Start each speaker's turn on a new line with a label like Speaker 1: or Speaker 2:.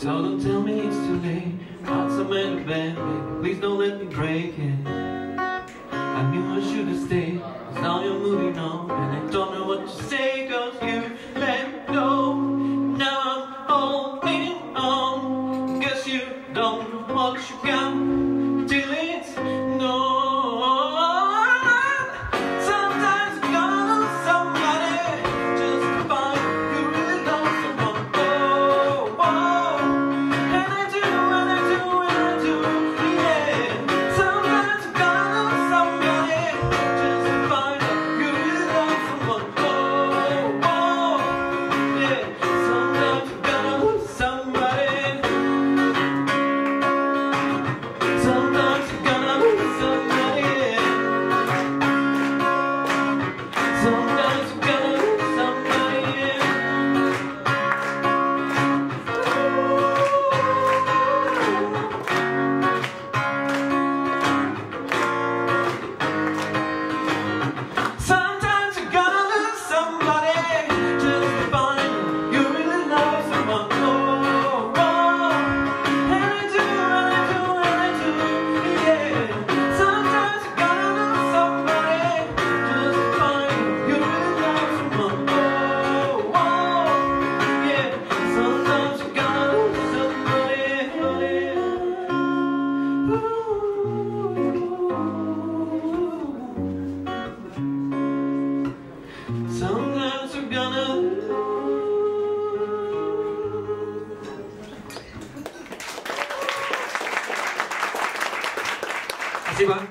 Speaker 1: too late. Hearts meant to bend, baby. Please don't let me break it. I knew I should have stayed, cause now you're moving on. And I don't know what to say, cause you let go. Now I'm holding on. Guess you don't know what you got. 서 Спасибо.